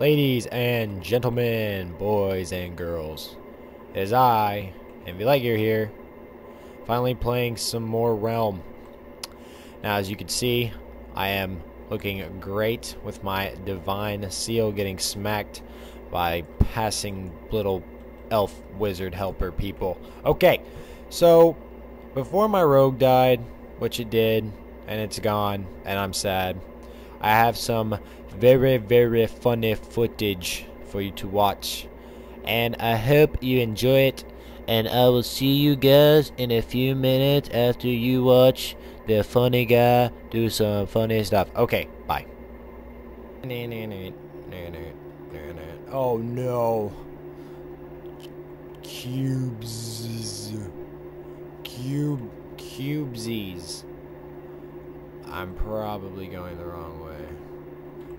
Ladies and gentlemen, boys and girls, it is I, Envy LightGear here, finally playing some more Realm. Now, as you can see, I am looking great with my Divine Seal getting smacked by passing little elf wizard helper people. Okay, so before my rogue died, which it did, and it's gone, and I'm sad, I have some very, very funny footage for you to watch. And I hope you enjoy it. And I will see you guys in a few minutes after you watch the funny guy do some funny stuff. Okay, bye. Oh no. Cubes. Cube. Cubesies. I'm probably going the wrong way.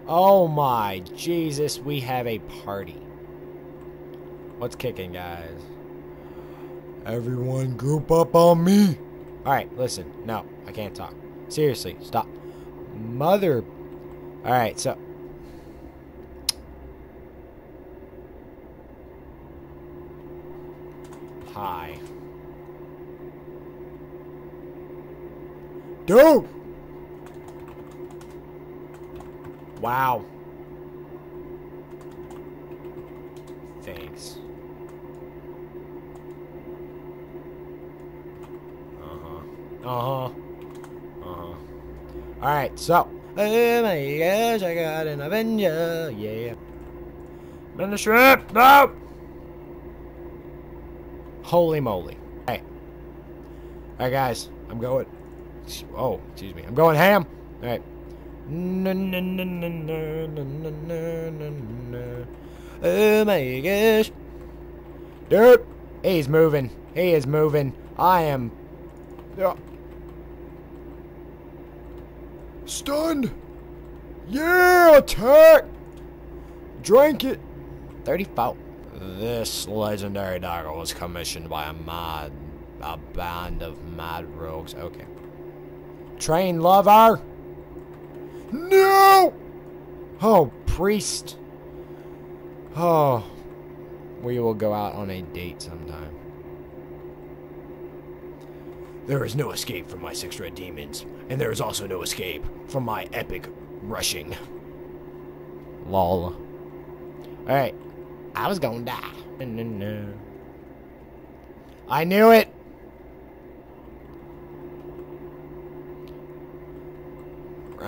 Oh my Jesus, we have a party. What's kicking, guys? Everyone group up on me. Alright, listen. No, I can't talk. Seriously, stop. Mother. Alright, so. Hi. Dude! Wow. Thanks. Uh-huh. Uh-huh. Uh-huh. Alright, so. Oh my gosh, I got an Avenger. Yeah. I'm in the shrimp. No! Holy moly. Hey. Alright, guys. I'm going. Oh, excuse me. I'm going ham. Alright. Oh my gosh. Dude, he's moving. He is moving. I am... Stunned. Yeah, attack. Drink it. 35. This legendary dagger was commissioned by a mad... A band of mad rogues. Okay. Train lover. No! Oh, priest. Oh. We will go out on a date sometime. There is no escape from my six red demons, and there is also no escape from my epic rushing. Lol. Alright. I was gonna die. No, no, no. I knew it!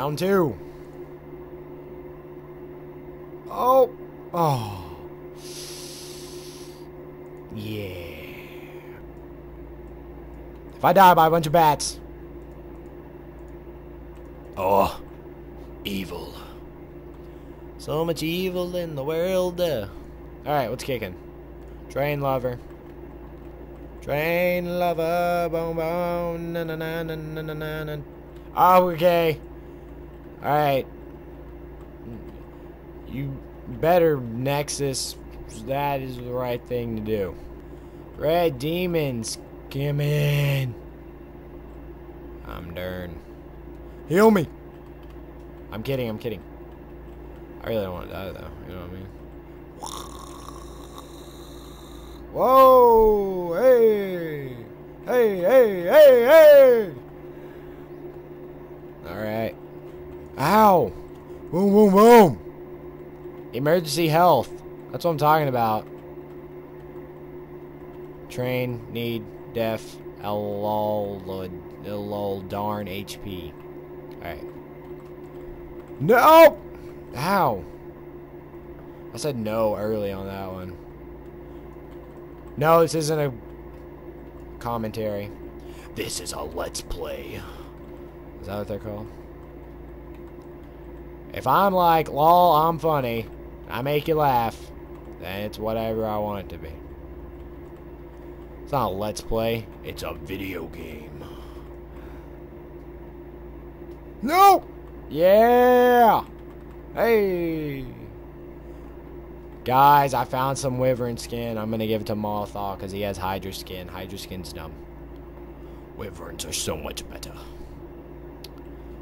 Round two. Oh. Oh. Yeah. If I die by a bunch of bats. Oh. Evil. So much evil in the world. Uh. Alright, what's kicking? Train lover. Train lover. Boom, boom. Na, na, na, na, na, na, na. Oh, okay. Alright. You better Nexus. That is the right thing to do. Red demons, come in. I'm done. Heal me. I'm kidding, I'm kidding. I really don't want to die though, you know what I mean? Whoa! Hey! Hey, hey, hey, hey! Alright. Ow! Boom, boom, boom! Emergency health. That's what I'm talking about. Train, need, def, lol, lol, darn, HP. Alright. No! Ow! I said no early on that one. No, this isn't a commentary. This is a let's play. Is that what they're called? If I'm like, lol, I'm funny, I make you laugh, then it's whatever I want it to be. It's not a let's play, it's a video game. No! Yeah! Hey! Guys, I found some wyvern skin. I'm gonna give it to Molotov because he has Hydra skin. Hydra skin's dumb. Wyverns are so much better.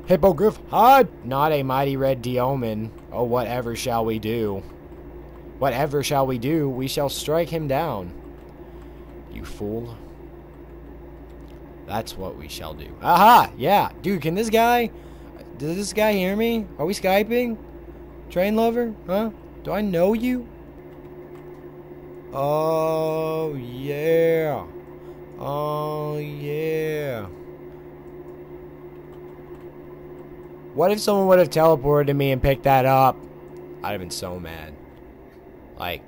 Hippogriff, hide! Not a mighty red Deoman. Oh, whatever shall we do? Whatever shall we do? We shall strike him down. You fool. That's what we shall do. Aha! Yeah. Dude, can this guy... Does this guy hear me? Are we Skyping? Train lover? Huh? Do I know you? Oh, yeah. Oh, yeah. What if someone would have teleported to me and picked that up? I'd have been so mad. Like,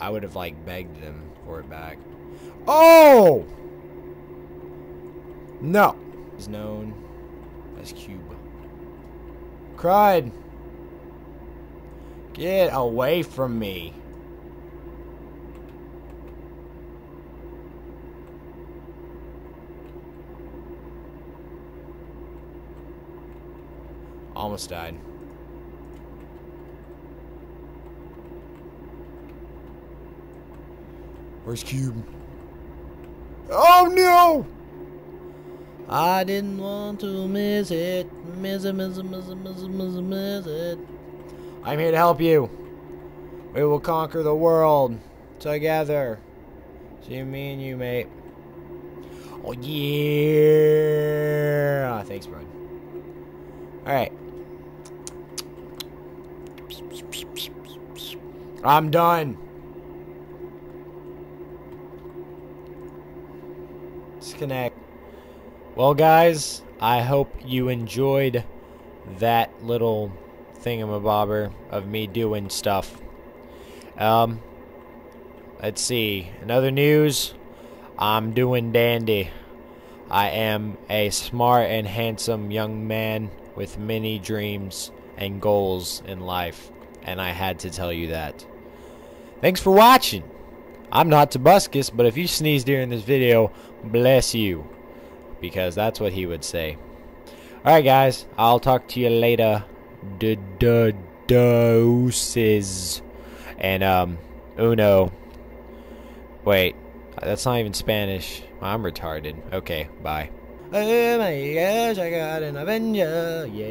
I would have, like, begged them for it back. Oh! No. Is known as Cube. Cried. Get away from me. Almost died. Where's Cube? Oh no! I didn't want to miss it. Miss it, miss it, miss it, miss it, miss it, miss it. I'm here to help you. We will conquer the world together. See me and you, mate. Oh yeah! Thanks, bud. All I'm done. Disconnect. Well, guys, I hope you enjoyed that little thingamabobber of me doing stuff. Um, let's see. Another news, I'm doing dandy. I am a smart and handsome young man with many dreams and goals in life, and I had to tell you that. Thanks for watching. I'm not Tobuscus, but if you sneeze during this video, bless you. Because that's what he would say. Alright guys, I'll talk to you later. Doses. And, um, uno. Wait, that's not even Spanish. I'm retarded. Okay, bye. Oh my gosh, I got an Avenger, yeah.